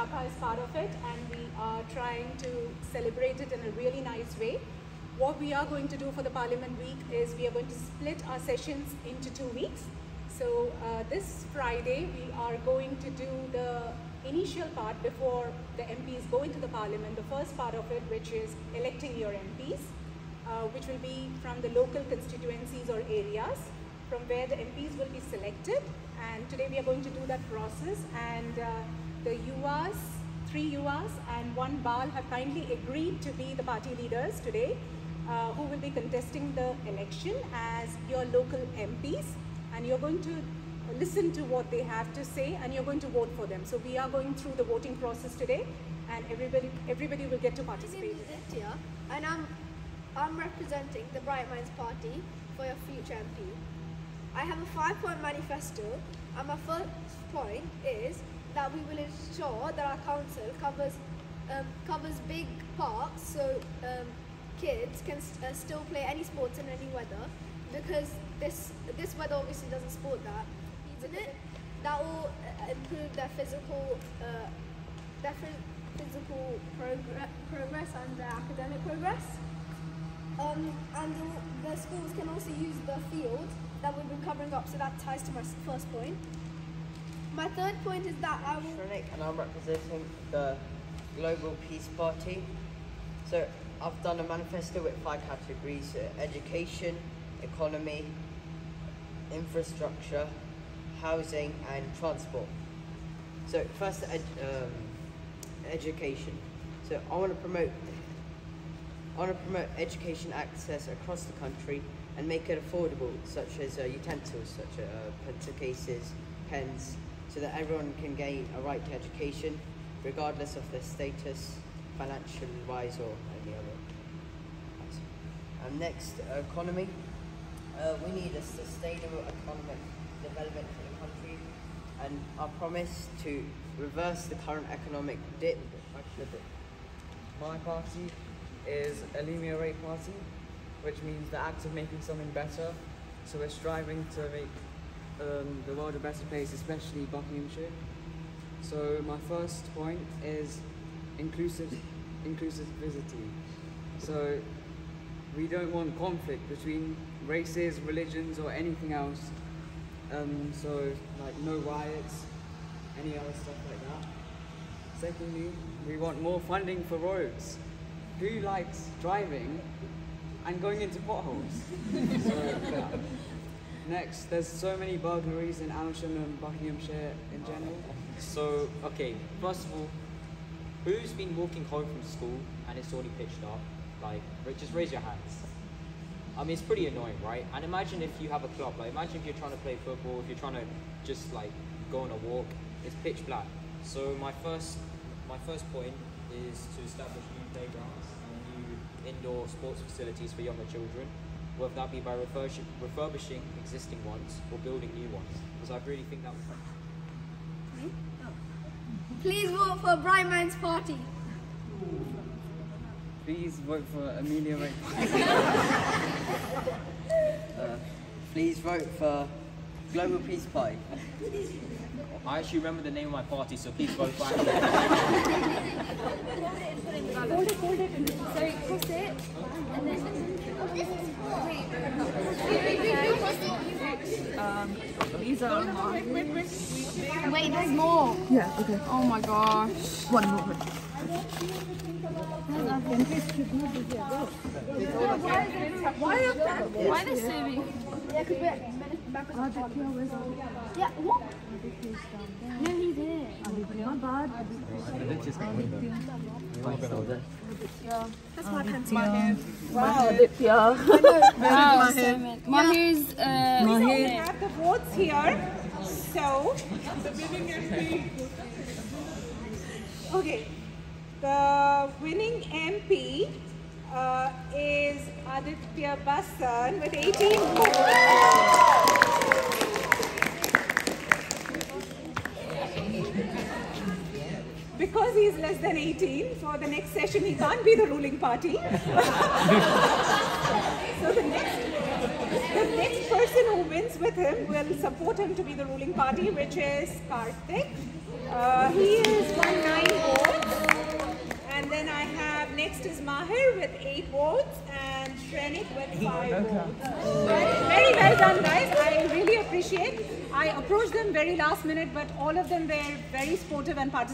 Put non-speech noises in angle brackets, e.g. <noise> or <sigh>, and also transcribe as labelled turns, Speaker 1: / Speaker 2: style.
Speaker 1: Is part of it and we are trying to celebrate it in a really nice way. What we are going to do for the Parliament Week is we are going to split our sessions into two weeks. So uh, this Friday we are going to do the initial part before the MPs go into the Parliament, the first part of it which is electing your MPs, uh, which will be from the local constituencies or areas from where the MPs will be selected and today we are going to do that process and uh, the UAs, three UAs and one BAL have kindly agreed to be the party leaders today uh, who will be contesting the election as your local MPs and you're going to listen to what they have to say and you're going to vote for them. So we are going through the voting process today and everybody everybody will get to participate.
Speaker 2: My name is Intia and I'm, I'm representing the Bright Minds Party for your future MP. I have a five-point manifesto and my first point is that we will ensure that our council covers um, covers big parks so um, kids can st uh, still play any sports in any weather because this this weather obviously doesn't support that, isn't it? That will uh, improve their physical uh, their physical progress, progress and their academic progress. Um, and the, schools can also use the field that we've been covering up, so that ties to my first point. My third point is that I will...
Speaker 3: And I'm representing the Global Peace Party. So I've done a manifesto with five categories, education, economy, infrastructure, housing and transport. So first, ed um, education. So I want to promote want to promote education access across the country and make it affordable, such as uh, utensils, such as uh, pencil cases, pens, so that everyone can gain a right to education, regardless of their status, financial wise or any other. And next, economy. Uh, we need a sustainable economic development for the country, and I promise to reverse the current economic dip.
Speaker 4: My party is Ameliorate Party, which means the act of making something better. So we're striving to make um, the world a better place, especially Buckinghamshire. So my first point is inclusive inclusive inclusivity. So we don't want conflict between races, religions, or anything else. Um, so like no riots, any other stuff like that. Secondly, we want more funding for roads. Who likes driving and going into potholes? <laughs> so, yeah. Next, there's so many burglaries in Amersham and Buckinghamshire in general.
Speaker 5: So, okay, first of all, who's been walking home from school and it's already pitch dark? Like, just raise your hands. I mean, it's pretty annoying, right? And imagine if you have a club. Like, imagine if you're trying to play football, if you're trying to just like go on a walk, it's pitch black. So my first, my first point is to establish new playgrounds and new indoor sports facilities for younger children whether that be by refurbishing, refurbishing existing ones or building new ones, because I really think that would help.
Speaker 2: Please vote for Bright Minds Party.
Speaker 4: Please vote for Ameliorate. <laughs>
Speaker 3: uh, please vote for Global Peace Party.
Speaker 5: I actually remember the name of my party, so please vote for
Speaker 2: it. Hold it, hold it. Sorry, push it. And then...
Speaker 6: Um, these are
Speaker 2: Wait, there's more.
Speaker 6: Yeah, okay.
Speaker 2: Oh my gosh.
Speaker 6: One more.
Speaker 2: Why are they? Why are they saving? Yeah, because we're That's my pencil.
Speaker 6: Mahir. Wow, Aditya.
Speaker 2: Wow, Mahir's. Uh,
Speaker 1: We have the votes here. So, the winning MP. okay, the winning MP uh, is Aditya Basan with 18 votes. Because he's less than 18, for the next session he can't be the ruling party. <laughs> so the next, the next person who wins with him will support him to be the ruling party, which is Karthik. Uh, he is won nine votes. And then I have next is Mahir with eight votes and Shrenik with five votes. Very, very well done, guys. I really appreciate. I approached them very last minute, but all of them were very sportive and participative.